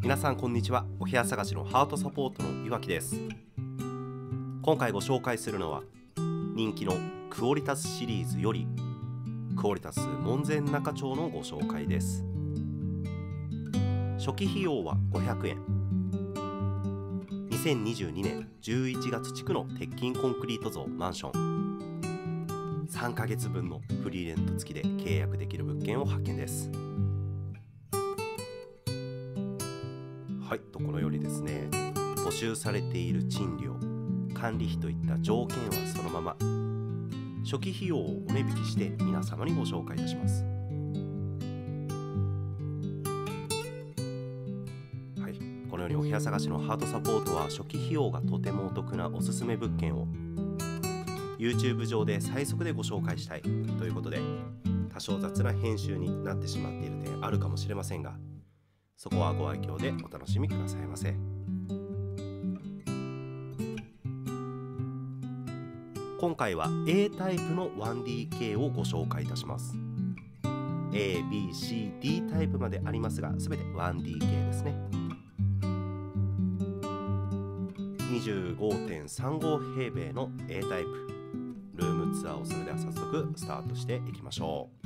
皆さんこんにちは。お部屋探しのハートサポートの岩木です。今回ご紹介するのは人気のクオリタスシリーズよりクオリタス門前仲町のご紹介です。初期費用は500円。2022年11月地区の鉄筋コンクリート像マンション。3ヶ月分のフリーレント付きで契約できる物件を発見です。集されている賃料管理費といった条件はそのまま初期費用をお値引きして皆様にご紹介いたします。はいこのようにお部屋探しのハートサポートは初期費用がとてもお得なおすすめ物件を YouTube 上で最速でご紹介したいということで多少雑な編集になってしまっている点あるかもしれませんがそこはご愛嬌でお楽しみくださいませ。今回は A タイプの 1DK をご紹介いたします。ABCD タイプまでありますが全て 1DK ですね。25.35平米の A タイプ。ルームツアーをするでは早速スタートしていきましょう。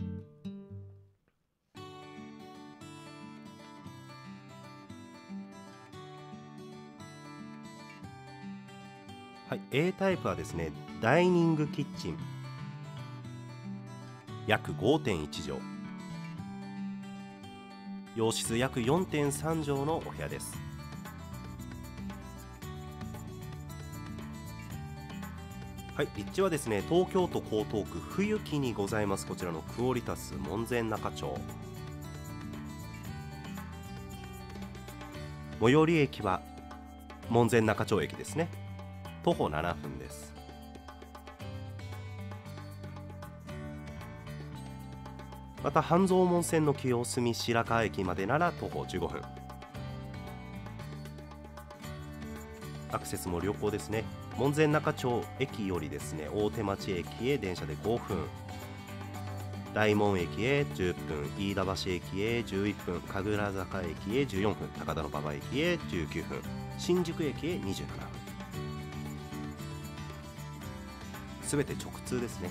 はい、A タイプはですねダイニングキッチン。約5.1畳。洋室約4.3畳のお部屋です。はい立地はですね東京都江東区冬木にございます。こちらのクオリタス門前仲町。最寄り駅は門前仲町駅ですね。徒歩7分です。また半蔵門線の清澄白河駅までなら徒歩15分。アクセスも良好ですね。門前仲町駅よりですね大手町駅へ電車で5分。大門駅へ10分。飯田橋駅へ11分。神楽坂駅へ14分。高田馬場駅へ19分。新宿駅へ27分。すべて直通ですね。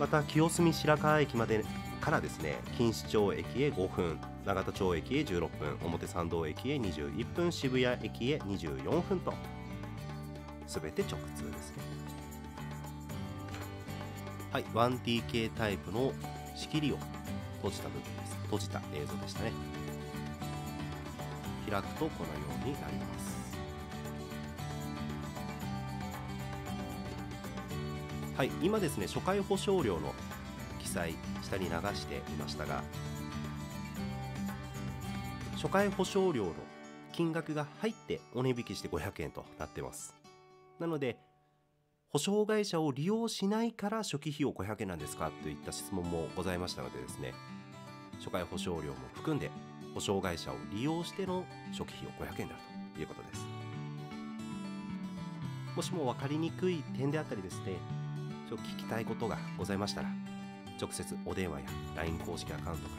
また清澄白河駅までからですね錦糸町駅へ5分永田町駅へ16分表参道駅へ21分渋谷駅へ24分とすべて直通ですね。はい 1DK タイプの仕切りを閉じた部分です。閉じた映像でしたね。開くとこのようになります。はい、今ですね初回保証料の記載下に流していましたが初回保証料の金額が入ってお値引きして500円となってます。なので保証会社を利用しないから初期費用500円なんですかといった質問もございましたのでですね初回保証料も含んで保証会社を利用しての初期費用500円であるということです。もしも分かりにくい点であったりですねちょ聞きたいことがございましたら直接お電話や LINE 公式アカウントか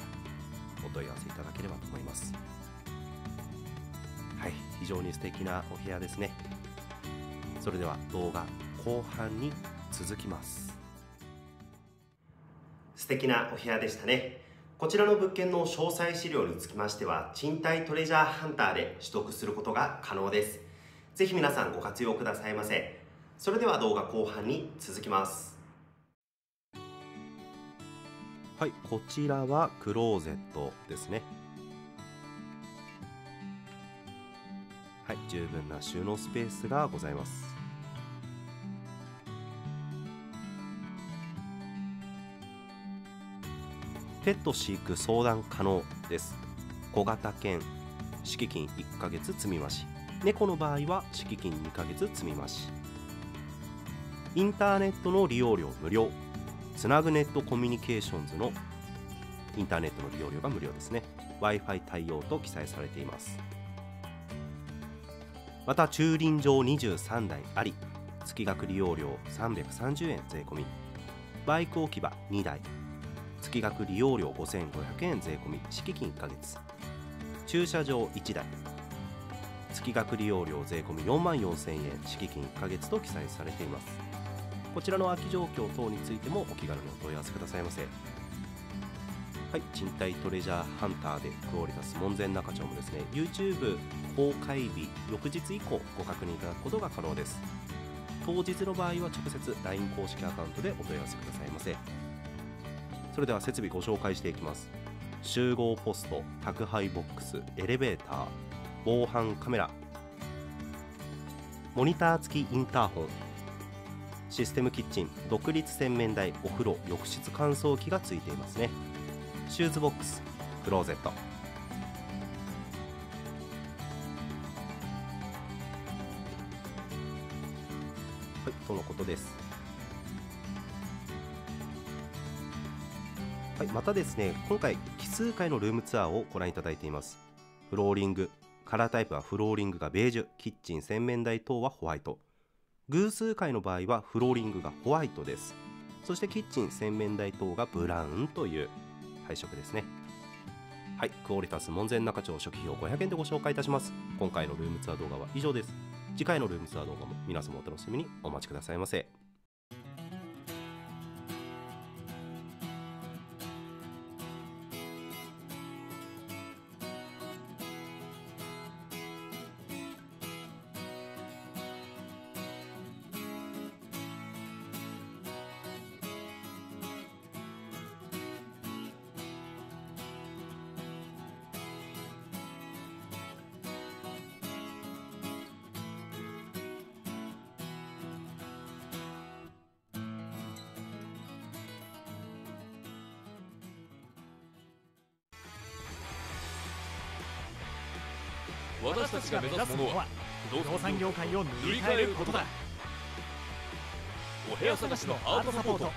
らお問い合わせいただければと思います。はい非常に素敵なお部屋ですね。それでは動画後半に続きます。素敵なお部屋でしたね。こちらの物件の詳細資料につきましては賃貸トレジャーハンターで取得することが可能です。ぜひ皆さんご活用くださいませ。それでは動画後半に続きます。はいこちらはクローゼットですね。はい十分な収納スペースがございます。ペット飼育相談可能です。小型犬敷金1ヶ月積み増し。猫の場合は敷金2ヶ月積み増し。インターネットの利用料無料。つなぐネットコミュニケーションズのインターネットの利用料が無料ですね。Wi-Fi 対応と記載されています。また駐輪場23台あり月額利用料330円税込み。バイク置き場2台。月額利用料5500円税込み。敷金1ヶ月。駐車場1台。月額利用料税込4万4000円。敷金1ヶ月と記載されています。こちらの空き状況等についてもお気軽にお問い合わせくださいませ。はい賃貸トレジャーハンターでクオリタス門前仲町もですね YouTube 公開日翌日以降ご確認いただくことが可能です。当日の場合は直接 LINE 公式アカウントでお問い合わせくださいませ。それでは設備ご紹介していきます。集合ポスト宅配ボックスエレベーター防犯カメラモニター付きインターホンシステムキッチン独立洗面台お風呂浴室乾燥機がついていますね。シューズボックスクローゼット。はいとのことです。はいまたですね今回奇数回のルームツアーをご覧いただいています。フローリングカラータイプはフローリングがベージュキッチン洗面台等はホワイト。偶数回の場合はフローリングがホワイトです。そしてキッチン洗面台等がブラウンという配色ですね。はいクオリタス門前仲町初期費用500円でご紹介いたします。今回のルームツアー動画は以上です。次回のルームツアー動画も皆様お楽しみにお待ちくださいませ。私たちが目指すものは不動産業界を塗り替えることだ。お部屋探しのアートサポート